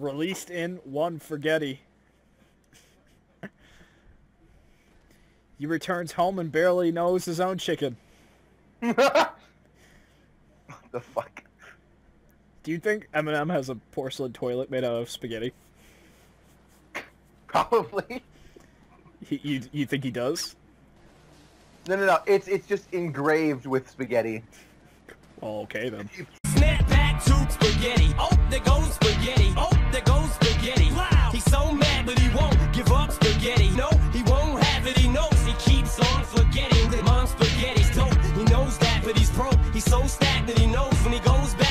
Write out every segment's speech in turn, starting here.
Released in one forgetty. He returns home and barely knows his own chicken. What the fuck? Do you think Eminem has a porcelain toilet made out of spaghetti? Probably. He, you, you think he does? No, no, no. It's it's just engraved with spaghetti. Oh, okay then. Snap back to spaghetti. Oh, there goes spaghetti. Oh, there goes spaghetti. Wow. He's so mad, but he won't give up spaghetti. No, he won't have it. He knows he keeps on forgetting that mom's spaghetti's dope. He knows that, but he's broke. He's so that he knows when he goes back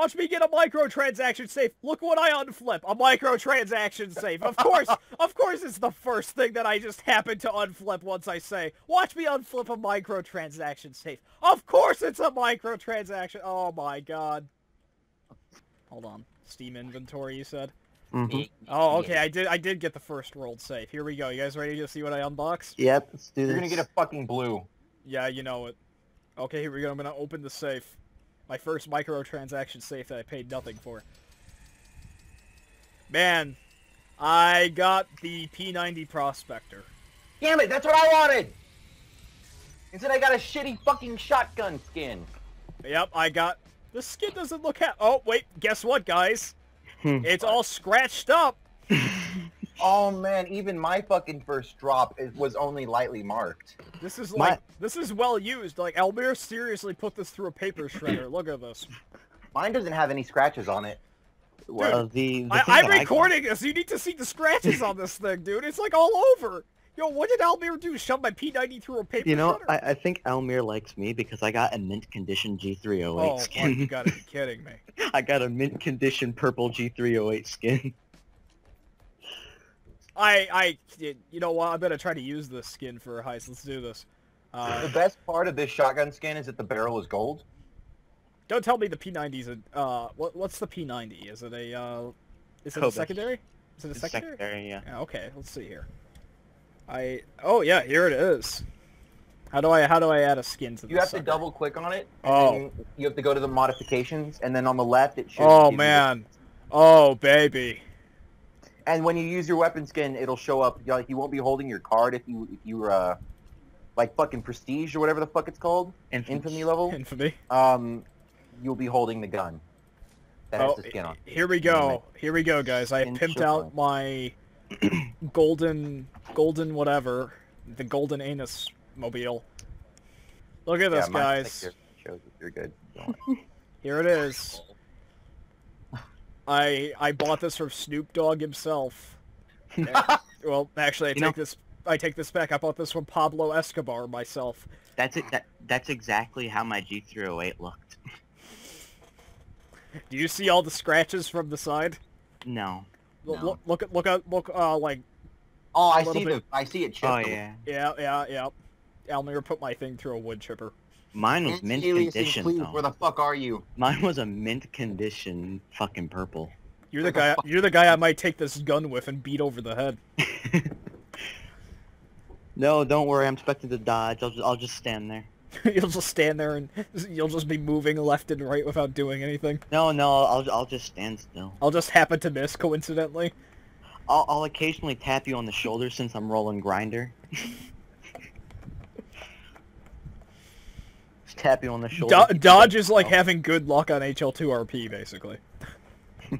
watch me get a microtransaction safe. Look what I unflip. A microtransaction safe. Of course, of course it's the first thing that I just happen to unflip once I say, watch me unflip a microtransaction safe. Of course it's a microtransaction. Oh my god. Hold on. Steam inventory, you said? Mm -hmm. Oh, okay, I did I did get the first world safe. Here we go. You guys ready to see what I unbox? Yep, let's do this. You're gonna get a fucking blue. Yeah, you know it. Okay, here we go. I'm gonna open the safe. My first microtransaction safe that I paid nothing for. Man, I got the P90 Prospector. Damn it! That's what I wanted. Instead, I got a shitty fucking shotgun skin. Yep, I got... The skin doesn't look ha- Oh, wait, guess what, guys? Hmm. it's all scratched up. Oh man, even my fucking first drop is, was only lightly marked. This is My- like... This is well used. Like, Almir seriously put this through a paper shredder. Look at this. Mine doesn't have any scratches on it. Well, the, the I, I'm that I got- recording this. You need to see the scratches on this thing, dude. It's like all over. Yo, what did Almir do? Shove my P90 through a paper You know. I, I think Almir likes me because I got a mint condition G308 Oh, fuck, oh, skin. you gotta be kidding me. I got a mint condition purple G308 skin. I, I, you know what? I'm gonna try to use this skin for a heist. Let's do this. The Uh, best part of this shotgun skin is that the barrel is gold. don't tell me the P90 is a, uh, what, what's the P90? Is it a, uh, is it a secondary? Is it a It's secondary? secondary, yeah. Yeah, okay, let's see here. I, oh yeah, here it is. How do I, how do I add a skin to this You have to double click on it. And Oh. then you have to go to the modifications, and then on the left it should. Oh give you the- man. Oh baby. And when you use your weapon skin, it'll show up. Like you won't be holding your card if you if you uh, like fucking prestige or whatever the fuck it's called, Infamous. infamy level. Infamy. Um, you'll be holding the gun. That has Oh, the skin on. here we go. Here we go, guys. I pimped out my golden, golden whatever, the golden anus mobile. Look at this, yeah, mine guys. shows you're good. Here it is. I I bought this from Snoop Dogg himself. well, actually, I You take know- this. I take this back. I bought this from Pablo Escobar myself. That's it. That, that's exactly how my G308 looked. Do you see all the scratches from the side? No. Look, No. look, look at, look at, look, uh, like, oh, I see bit- the. I see it. Oh, chipped. yeah. yeah, yeah, yeah. Almir put my thing through a wood chipper. Mine was mint Seriously, condition, please, though. Where the fuck are you? Mine was a mint condition fucking purple. You're the guy. You're the guy I might take this gun with and beat over the head. No, don't worry. I'm expecting to dodge. I'll just, I'll just stand there. you'll just stand there and you'll just be moving left and right without doing anything. No, no, I'll, I'll just stand still. I'll just happen to miss coincidentally. I'll, I'll occasionally tap you on the shoulder since I'm rolling grinder. tap you on the shoulder. Do- Dodge is like having good luck on HL2RP, basically.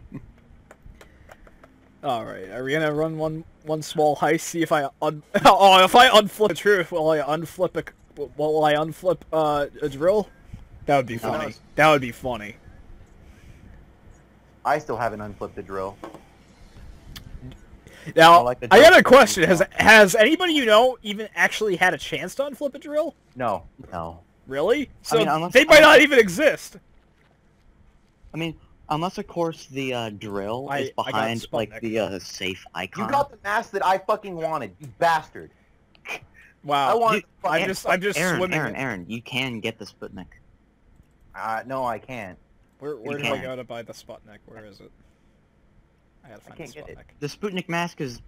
All right, are we gonna run one one small heist? See if I un oh if I unflip the truth, will I unflip a will I unflip uh, a drill? That would be funny. That would be funny. I still haven't unflipped the drill. Now, I like I got a question. Has has anybody you know even actually had a chance to unflip a drill? No. No. Really? So mean, unless- they might not even exist. I mean, unless of course the uh, drill I- is behind like the uh, safe icon. You got the mask that I fucking wanted, you bastard. I Wow. want. you- I'm just I'm just Aaron, swimming. Aaron, in- Aaron, you can get the Sputnik. Uh, no, I can't. Where where You do I go to buy the Sputnik? Where is it? I gotta I find can't the get it. Sputnik. The Sputnik mask is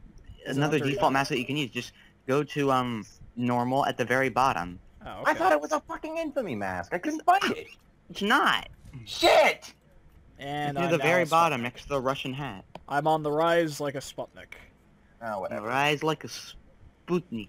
another default mask that you can use. Just go to um normal at the very bottom. Oh, okay. I thought it was a fucking infamy mask. I couldn't find it. It's not. Shit! And it's near the very bottom, next to the Russian hat. I'm on the rise like a Sputnik. Oh, And whatever. rise like a Sputnik.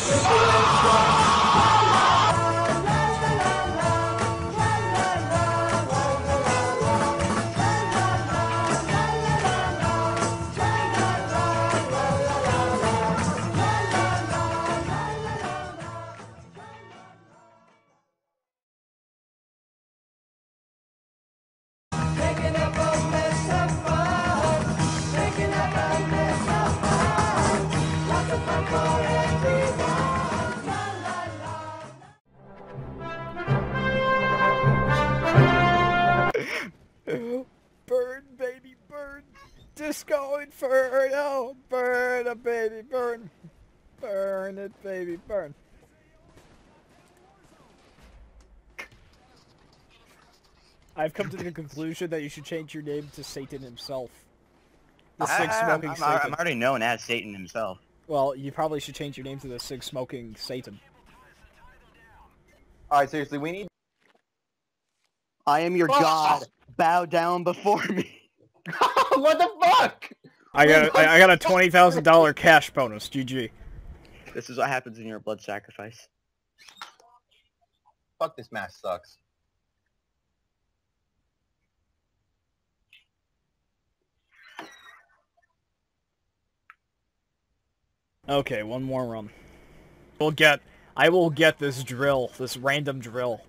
Disco Inferno. Burn oh, a baby, burn. Burn it, baby, burn. I've come to the conclusion that you should change your name to Satan himself. The I- cig I- I'm, smoking I'm, Satan. I'm already known as Satan himself. Well, you probably should change your name to the cig smoking Satan. Alright, seriously, we need... I am your god. Bow down before me. what the fuck? I got I, I got a twenty thousand dollar cash bonus. GG. This is what happens in your blood sacrifice. Fuck, this mask sucks. Okay, one more run. We'll get. I will get this drill. This random drill.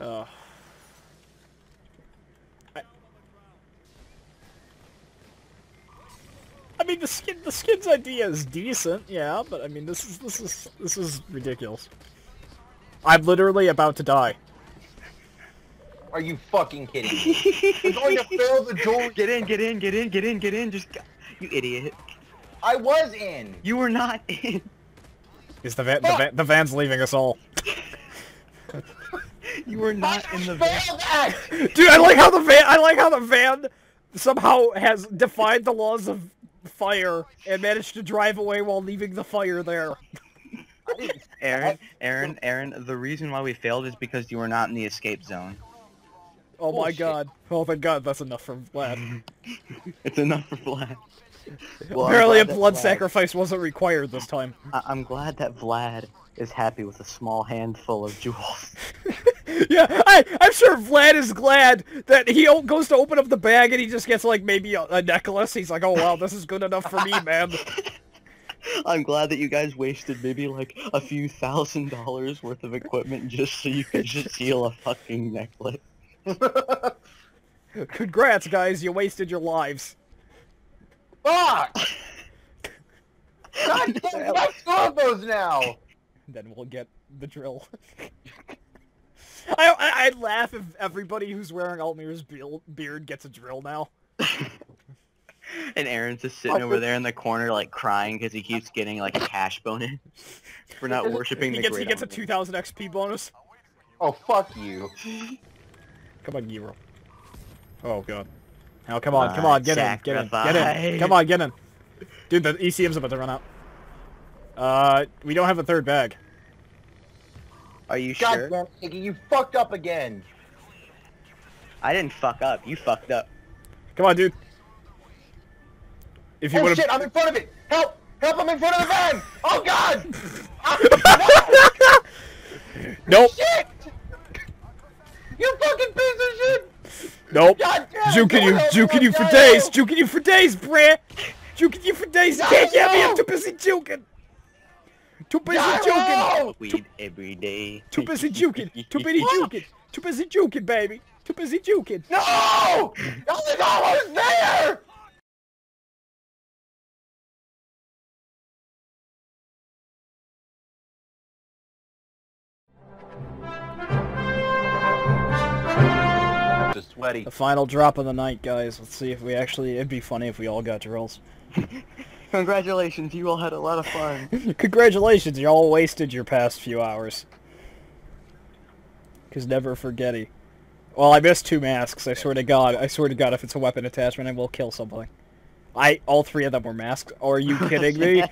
Uh. I, I mean, the skin. The skin's idea is decent, yeah, but I mean, this is this is this is ridiculous. I'm literally about to die. Are you fucking kidding me? We're going to fill the door. Get in, get in, get in, get in, get in. Just, you idiot. I was in. You were not in. Is the van, the, van, the van's leaving us all? You were not in the van. Dude, I like how the van. I like how the van somehow has defied the laws of fire and managed to drive away while leaving the fire there. Aaron, Aaron, Aaron, the reason why we failed is because you were not in the escape zone. Oh my Bullshit. god. Oh thank god, that's enough for Vlad. It's enough for Vlad. Well, Apparently a blood Vlad- sacrifice wasn't required this time. I- I'm glad that Vlad is happy with a small handful of jewels. yeah, I, I'm sure Vlad is glad that he o- goes to open up the bag and he just gets like maybe a, a necklace. He's like, oh wow, this is good enough for me, man. I'm glad that you guys wasted maybe like a few thousand dollars worth of equipment just so you could just steal a fucking necklace. Congrats, guys, you wasted your lives. Fuck! God damn it, I still those now! Then we'll get the drill. I, I I'd laugh if everybody who's wearing Almir's beard gets a drill now. And Aaron's just sitting over there in the corner like crying because he keeps getting like a cash bonus for not worshiping He the gets he great gets a 2000 XP bonus. Oh, fuck you. Come on, Giro. Oh god. Oh come on, come on, get in, get in, get in. Sacrifice. Come on, get in. Dude, the ECM's about to run out. Uh, we don't have a third bag. Are you God sure? damn, Iggy, you fucked up again. I didn't fuck up. You fucked up. Come on, dude. If you Oh would shit. I'm in front of it! Help! Help, I'm in front of the van! Oh god! Nope. shit! You fucking piece of shit! Nope. God damn Juking you, don't juking you for days, no. juking you for days, bruh. Juking you for days. You can't get me. I'm too busy juking. Too busy God, juking. Weed every day. Too busy juking. Too busy juking. Too busy juking, baby. Too busy juking. No! I was almost there! Just sweaty. The final drop of the night, guys. Let's see if we actually... It'd be funny if we all got drills. Congratulations, you all had a lot of fun. Congratulations, you all wasted your past few hours. Cause never forgetty. Well, I missed two masks. I swear to God. I swear to God, if it's a weapon attachment, I will kill somebody. I all three of them were masks. Are you kidding me?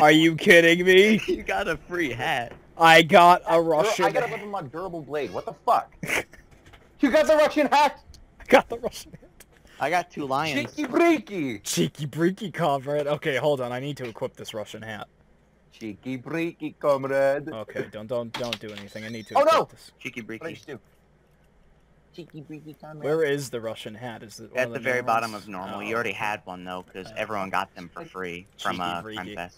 Are you kidding me? you got a free hat. I got a Russian. I got a weapon like durable blade. What the fuck? You got the Russian hat? I got the Russian. Hat. I got two lions. Cheeky breaky! Cheeky breaky comrade. Okay, hold on. I need to equip this Russian hat. Cheeky breaky, comrade. Okay, don't don't don't do anything. I need to. Oh, equip no! This. Cheeky What did breaky. do? Cheeky breaky, comrade. Where is the Russian hat? Is it At the the very bottom of normal. Oh, You already had one though, because Uh, everyone got them for free from cheeky uh, freaky. Crimefest.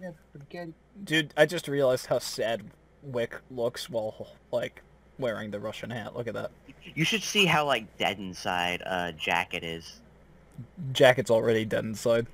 Never forget it. Dude, I just realized how sad Wick looks while like wearing the Russian hat. Look at that. You should see how like dead inside uh Jacket is. Jacket's already dead inside.